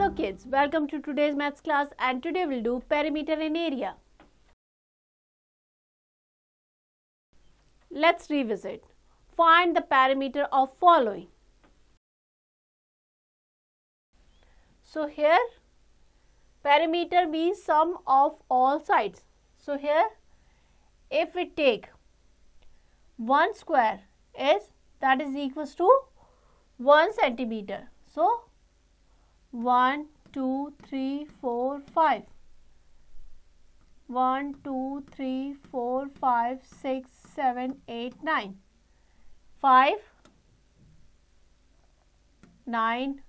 Hello kids, welcome to today's maths class and today we'll do perimeter and area. Let's revisit. Find the perimeter of following. So here perimeter means sum of all sides. So here if we take 1 square is that is equals to 1 centimeter. So 1, 2, 3, 4, 5. 1, 2, 3, 4, 5, 6, 7, 8, 9. 5, 9,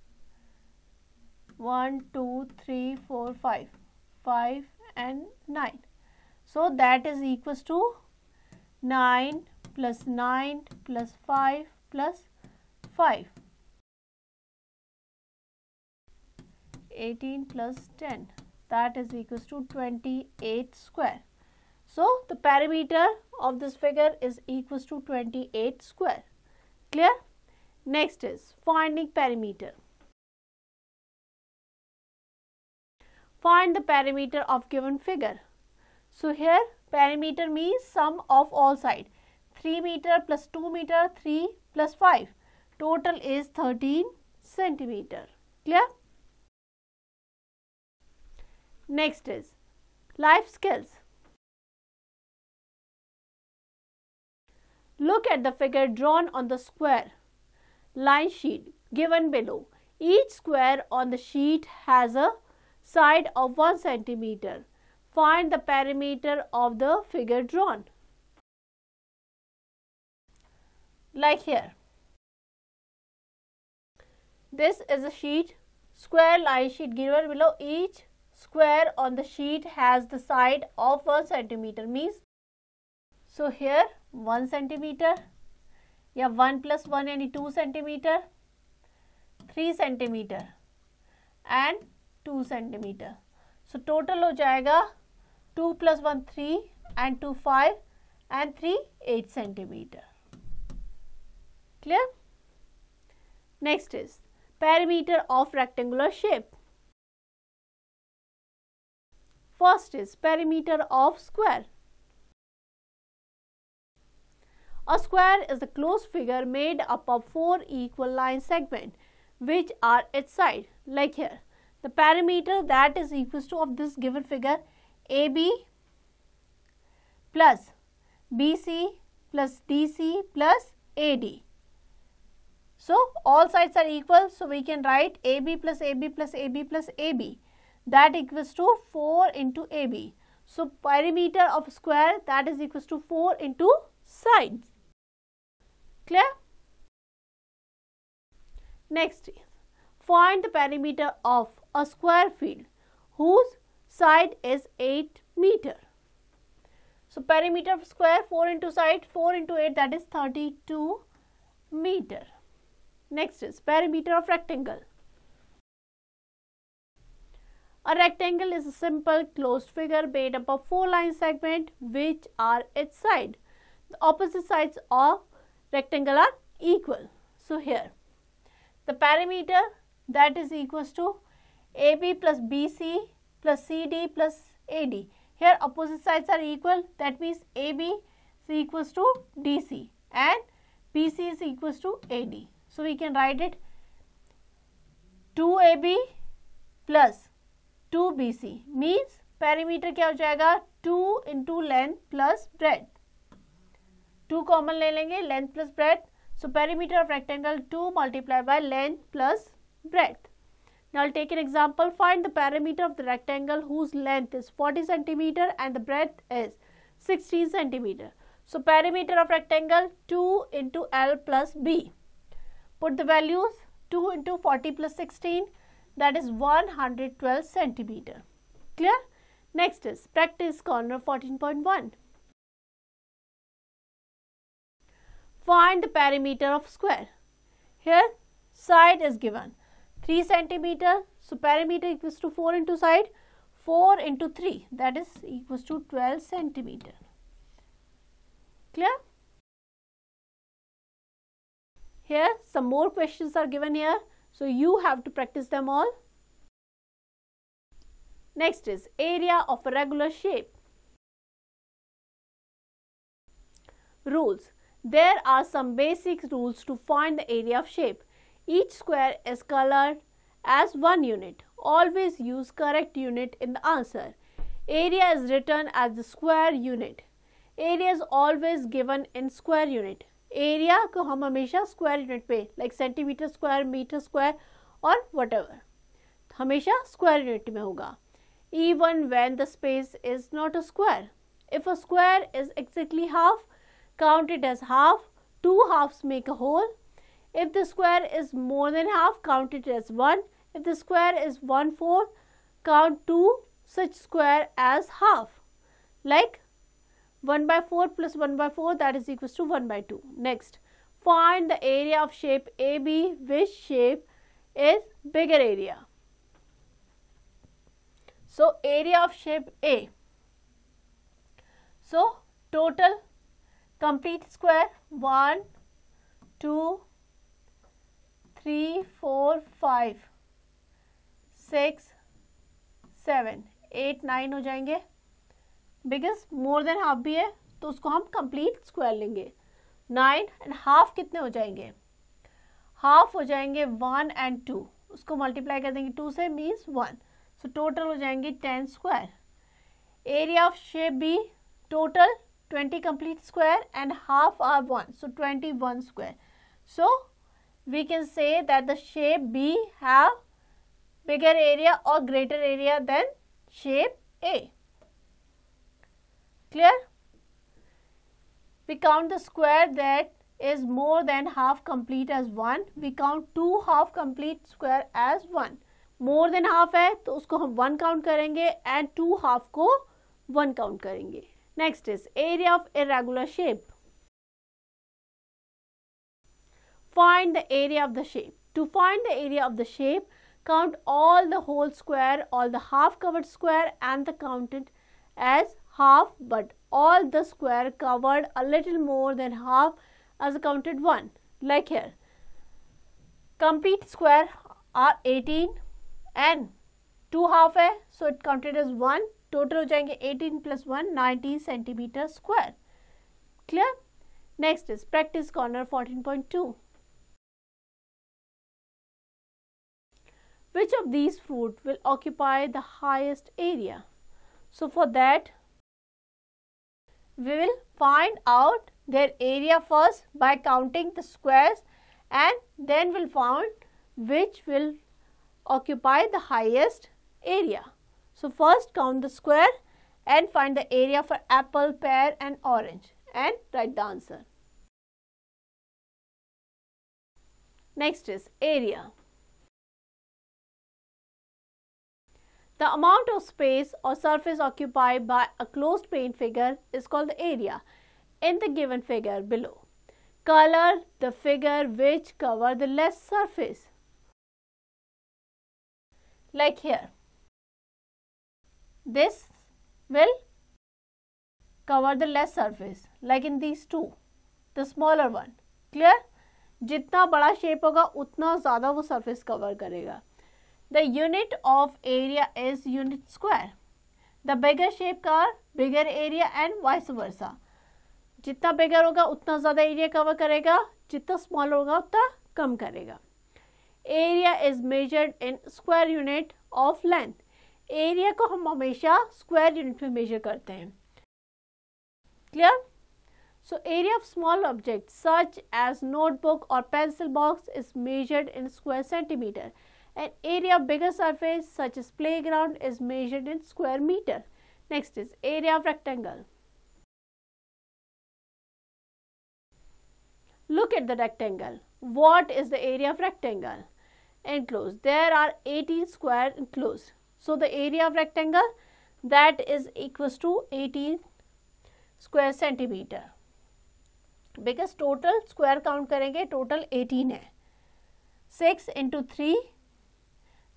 1, 2, 3, 4, 5. 5 and 9. So that is equals to 9 plus 9 plus 5 plus 5. 18 plus 10 that is equals to 28 square. So, the perimeter of this figure is equals to 28 square. Clear? Next is finding perimeter. Find the perimeter of given figure. So, here perimeter means sum of all side. 3 meter plus 2 meter 3 plus 5 total is 13 centimeter. Clear? Next is life skills. Look at the figure drawn on the square line sheet given below. Each square on the sheet has a side of 1 centimeter. Find the perimeter of the figure drawn. Like here. This is a sheet, square line sheet given below. Each square on the sheet has the side of 1 centimeter means so here 1 centimeter yeah 1 plus 1 यानी 2 centimeter 3 centimeter and 2 centimeter so total हो जाएगा 2 plus 1 3 and 2 5 and 3 8 centimeter clear next is perimeter of rectangular shape First is perimeter of square. A square is a closed figure made up of four equal line segments which are its side like here. The perimeter that is equals to of this given figure AB plus BC plus DC plus AD. So, all sides are equal. So, we can write AB plus AB plus AB plus AB that equals to 4 into AB. So, perimeter of square that is equals to 4 into sides. Clear? Next is find the perimeter of a square field whose side is 8 meter. So, perimeter of square 4 into side 4 into 8 that is 32 meter. Next is perimeter of rectangle. A rectangle is a simple closed figure made up of four line segments which are its side. The opposite sides of rectangle are equal. So, here the perimeter that is equals to AB plus BC plus CD plus AD. Here opposite sides are equal that means AB is equals to DC and BC is equals to AD. So, we can write it 2AB plus 2 BC means perimeter क्या हो जाएगा 2 into length plus breadth 2 common ले लेंगे length plus breadth so perimeter of rectangle 2 multiplied by length plus breadth now I'll take an example find the perimeter of the rectangle whose length is 40 centimeter and the breadth is 16 centimeter so perimeter of rectangle 2 into L plus B put the values 2 into 40 plus 16 that is 112 centimeter. Clear? Next is practice corner 14.1. Find the perimeter of square. Here side is given 3 centimeter. So, perimeter equals to 4 into side 4 into 3 that is equals to 12 centimeter. Clear? Here some more questions are given here. So, you have to practice them all. Next is area of a regular shape. Rules. There are some basic rules to find the area of shape. Each square is colored as one unit. Always use correct unit in the answer. Area is written as the square unit. Area is always given in square unit. Area को हम हमेशा square unit पे like centimetre square metre square और what हमेशा square unit में होगा। Even when the space is not a square if a square is exactly half counted as half two half make a whole if the square is more than half counted as one if the square is one four count two such square as half like 1 by 4 plus 1 by 4 that is equals to 1 by 2. Next, find the area of shape AB. Which shape is bigger area? So, area of shape A. So, total complete square 1, 2, three four five six seven eight nine हो जाएंगे because more than half भी है तो उसको हम complete square लेंगे। Nine and half कितने हो जाएँगे? हाफ़ हो जाएँगे वन एंड टू उसको मल्टीप्लाई कर देंगे टू से मीन्स वन सो टोटल हो जाएँगे ten square area of shape B total twenty complete square and half are one so twenty one square so we can say that the shape B have bigger area or greater area than shape A. Clear? We count the square that is more than half complete as 1. We count two half complete square as 1. More than half है तो उसको हम 1 count करेंगे and two half को 1 count करेंगे. Next is area of irregular shape. Find the area of the shape. To find the area of the shape, count all the whole square, all the half covered square and the counted as half but all the square covered a little more than half as counted one like here. Complete square are 18 and 2 half hai so it counted as 1 total हो जाएंगे 18 plus 1 90 centimeter square. Clear? Next is practice corner 14.2. which of these fruit will occupy the highest area. So for that we will find out their area first by counting the squares and then we'll find which will occupy the highest area. So first count the square and find the area for apple, pear and orange and write the answer. Next is area. The amount of space or surface occupied by a closed plane figure is called the area in the given figure below. Color the figure which cover the less surface. Like here. This will cover the less surface like in these two. The smaller one. Clear? जितना बड़ा shape होगा उतना ज़्यादा वो surface cover करेगा The unit of area is unit square. The bigger shape का bigger area and vice versa. जितना bigger होगा उतना ज़्यादा area cover करेगा जितना smaller होगा उतना कम करेगा Area is measured in square unit of length. Area को हम हमेशा square unit में measure करते हैं Clear? So area of small objects such as notebook or pencil box is measured in square centimeter. An area of bigger surface such as playground is measured in square meter. Next is area of rectangle. Look at the rectangle. What is the area of rectangle? Enclosed. There are 18 square enclosed. So the area of rectangle that is equals to 18 square centimeter. Because total square count करेंगे total 18 है. 6 into 3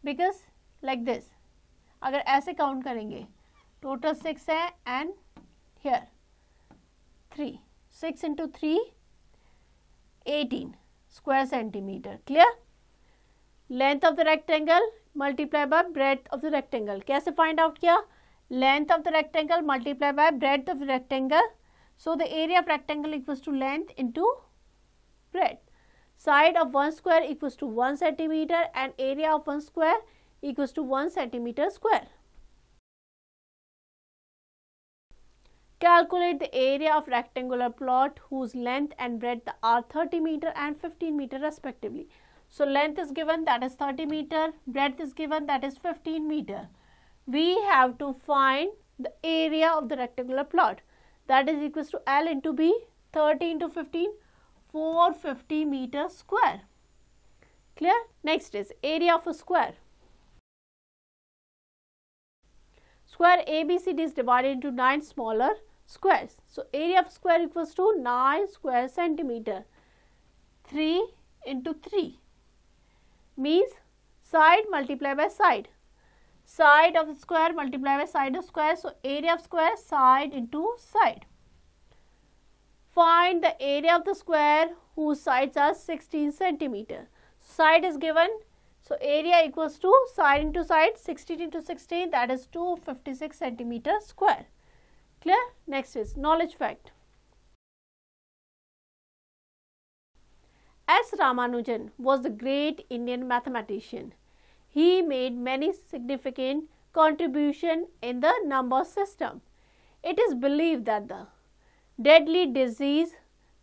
Because like this अगर ऐसे count करेंगे total six है and here three six into three eighteen square centimetre clear length of the rectangle multiply by breadth of the rectangle कैसे find out किया? Length of the rectangle multiply by breadth of the rectangle so, the area of rectangle equals to length into breadth. Side of one square equals to 1 centimeter and area of one square equals to 1 centimeter square Calculate the area of rectangular plot whose length and breadth are 30 meter and 15 meter respectively. So, length is given that is 30 meter, breadth is given that is 15 meter. We have to find the area of the rectangular plot that is equals to L into B 30 into 15 450 meter square. Clear? Next is area of a square. Square ABCD is divided into 9 smaller squares. So, area of square equals to 9 square centimeter. 3 into 3 means side multiplied by side. Side of the square multiplied by side of square. So, area of square side into side. Find the area of the square whose sides are 16 centimeter. Side is given so, area equals to side into side 16 into 16 that is 256 centimeter square. Clear? Next is knowledge fact. S. Ramanujan was the great Indian mathematician. He made many significant contribution in the number system. It is believed that the deadly disease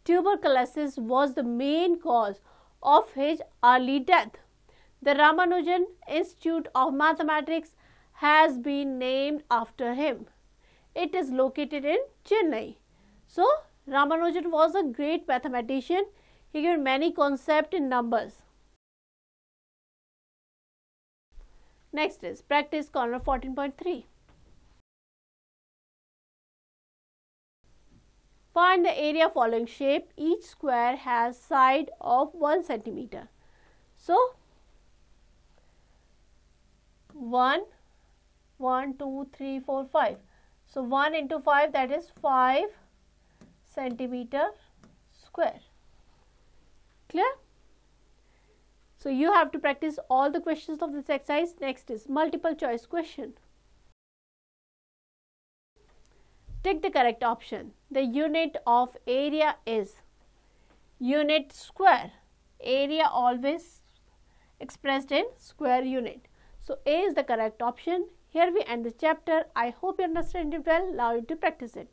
tuberculosis was the main cause of his early death. The Ramanujan Institute of Mathematics has been named after him. It is located in Chennai. So, Ramanujan was a great mathematician. He gave many concepts in numbers. Next is practice corner 14.3. Find the area following shape. Each square has side of 1 centimeter. So, 1 1 2 3 4 5 so 1 into 5 that is 5 centimeter square clear so you have to practice all the questions of this exercise next is multiple choice question Take the correct option. The unit of area is unit square. Area always expressed in square unit. So, A is the correct option. Here we end the chapter. I hope you understand it well. Allow you to practice it.